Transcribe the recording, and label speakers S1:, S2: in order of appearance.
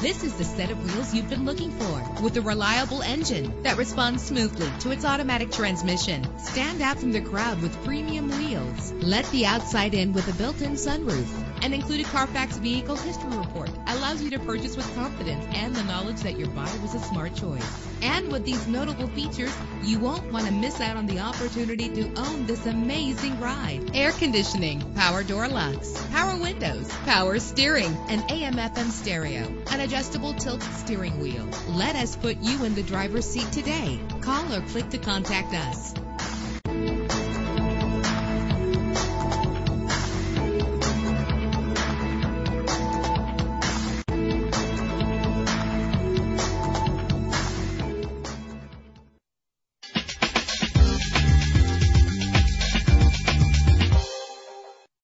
S1: This is the set of wheels you've been looking for with a reliable engine that responds smoothly to its automatic transmission. Stand out from the crowd with premium wheels. Let the outside in with a built-in sunroof. An included Carfax vehicle history report allows you to purchase with confidence and the knowledge that your buy was a smart choice. And with these notable features, you won't want to miss out on the opportunity to own this amazing ride. Air conditioning, power door locks, power windows, power steering, an AM FM stereo, an adjustable tilt steering wheel. Let us put you in the driver's seat today. Call or click to contact us.